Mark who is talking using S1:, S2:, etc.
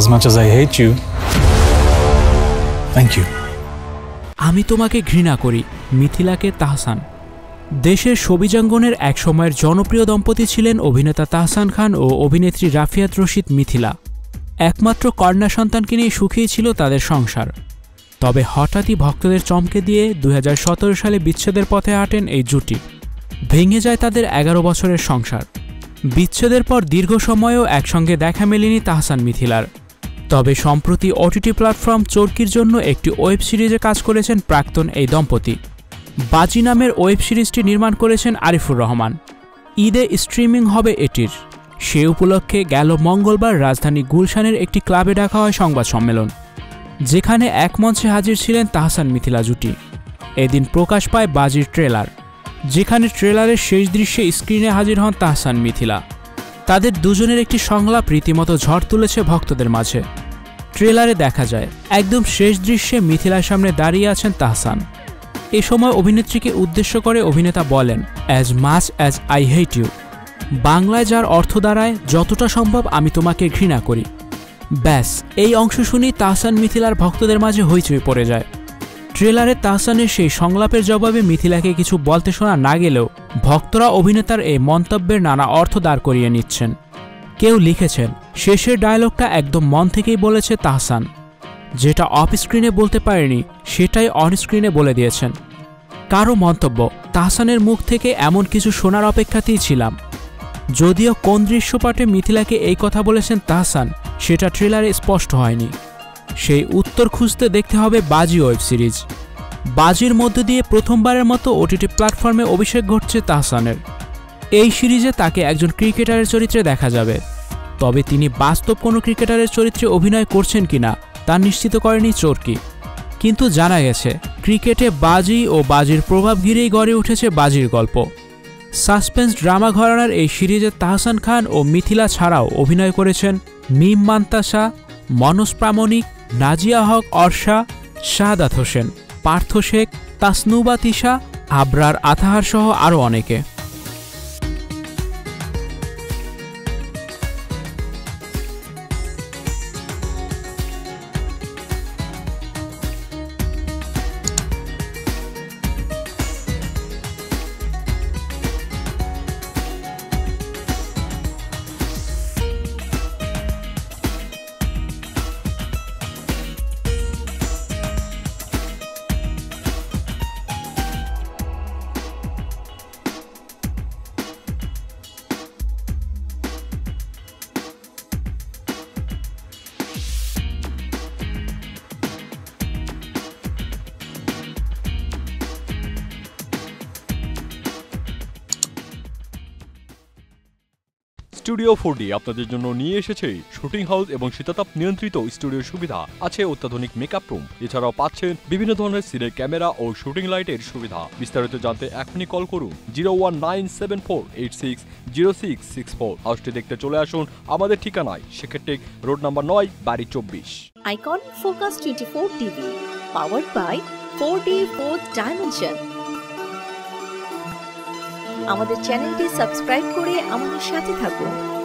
S1: As much as I hate you, thank you.
S2: আমি তোমাকে ঘৃণা করি মিথিলাকে তাহসান। দেশের সবিজাঙ্গনের এক সময়ের জনপ্রিয় দম্পতি ছিলেন অভিনেতা তাহসান খান ও অভিনেত্রী রাফিয়াত রশিদ মিথিলা। একমাত্র কন্যা সন্তানকে নিয়ে সুখী ছিল তাদের সংসার। তবে হঠাৎই ভক্তদের চমকে দিয়ে দু হাজার সতেরো সালে বিচ্ছেদের পথে হাঁটেন এই জুটি। ভেঙে যায় তাদের এগারো বছরের সংসার। বিচ্ছেদের পর দীর্ঘ সময়েও একসঙ্গে দেখা মেলেনি তাহসান মিথিলার। তবে সম্প্রতি ওটিটি প্ল্যাটফর্ম চরকির জন্য একটি ওয়েব সিরিজে কাজ করেছেন প্রাক্তন এই দম্পতি। বাজি নামের ওয়েব সিরিজটি নির্মাণ করেছেন আরিফুর রহমান। ঈদে স্ট্রিমিং হবে এটির। সে উপলক্ষে গেল মঙ্গলবার রাজধানী গুলশানের একটি ক্লাবে ডাকা হয় সংবাদ সম্মেলন, যেখানে এক মঞ্চে হাজির ছিলেন তাহসান মিথিলা জুটি। এদিন প্রকাশ পায় বাজির ট্রেলার, যেখানে ট্রেলারের শেষ দৃশ্যে স্ক্রিনে হাজির হন তাহসান মিথিলা। তাদের দুজনের একটি সংলাপ রীতিমতো ঝড় তুলেছে ভক্তদের মাঝে। ট্রেলারে দেখা যায়, একদম শেষ দৃশ্যে মিথিলার সামনে দাঁড়িয়ে আছেন তাহসান। এ সময় অভিনেত্রীকে উদ্দেশ্য করে অভিনেতা বলেন as much as I hate you বাংলায় যার অর্থ দাঁড়ায়, যতটা সম্ভব আমি তোমাকে ঘৃণা করি। ব্যাস, এই অংশ শুনি তাহসান মিথিলার ভক্তদের মাঝে হইচই পড়ে যায়। ট্রেলারে তাহসানের সেই সংলাপের জবাবে মিথিলাকে কিছু বলতে শোনা না গেলেও ভক্তরা অভিনেতার এই মন্তব্যের নানা অর্থ দাঁড় করিয়ে নিচ্ছেন। কেউ লিখেছেন শেষের ডায়লগটা একদম মন থেকেই বলেছে তাহসান। যেটা অফ স্ক্রিনে বলতে পারেনি, সেটাই অন স্ক্রিনে বলে দিয়েছেন। কারও মন্তব্য? তাহসানের মুখ থেকে এমন কিছু শোনার অপেক্ষাতেই ছিলাম। যদিও কোন দৃশ্যপাটে মিথিলাকে এই কথা বলেছেন তাহসান, সেটা ট্রেলারে স্পষ্ট হয়নি। সেই উত্তর খুঁজতে দেখতে হবে বাজি ওয়েব সিরিজ। বাজির মধ্য দিয়ে প্রথমবারের মতো ওটিটি প্ল্যাটফর্মে অভিষেক ঘটছে তাহসানের। এই সিরিজে তাকে একজন ক্রিকেটারের চরিত্রে দেখা যাবে। তবে তিনি বাস্তব কোনো ক্রিকেটারের চরিত্রে অভিনয় করছেন কিনা তা নিশ্চিত করেনি চোরকি। কিন্তু জানা গেছে, ক্রিকেটে বাজি ও বাজির প্রভাব ঘিরেই গড়ে উঠেছে বাজির গল্প। সাসপেন্স ড্রামা ঘরানার এই সিরিজে তাহসান খান ও মিথিলা ছাড়াও অভিনয় করেছেন মিম মান্তাসা, মনোজ প্রামাণিক, নাজিয়া হক অর্ষা, শাহাদাত হোসেন, পার্থ শেখ, তাসনুবা তিশা, আবরার আতাহার সহ আরও অনেকে।
S3: স্টুডিও ফোর আপনাদের জন্য নিয়ে এসেছে শুটিং হাউস এবং শীতাতাপ নিয়ন্ত্রিত স্টুডিওর সুবিধা। আছে অত্যাধুনিক মেকআপ রুম এছাড়াও পাচ্ছেন বিভিন্ন ধরনের সিনের ক্যামেরা ও শুটিং লাইটের সুবিধা। বিস্তারিত জানতে এখনই কল করুন zero one nine seven four eight six zero six six four হাউসটি দেখতে চলে আসুন আমাদের ঠিকানায়, সেক্ষেত্রে রোড নাম্বার নয়, বাড়ি চব্বিশ।
S4: Icon focus twenty four TV powered by four D four dimension আমাদের চ্যানেলটি সাবস্ক্রাইব করে আমাদের সাথে থাকুন।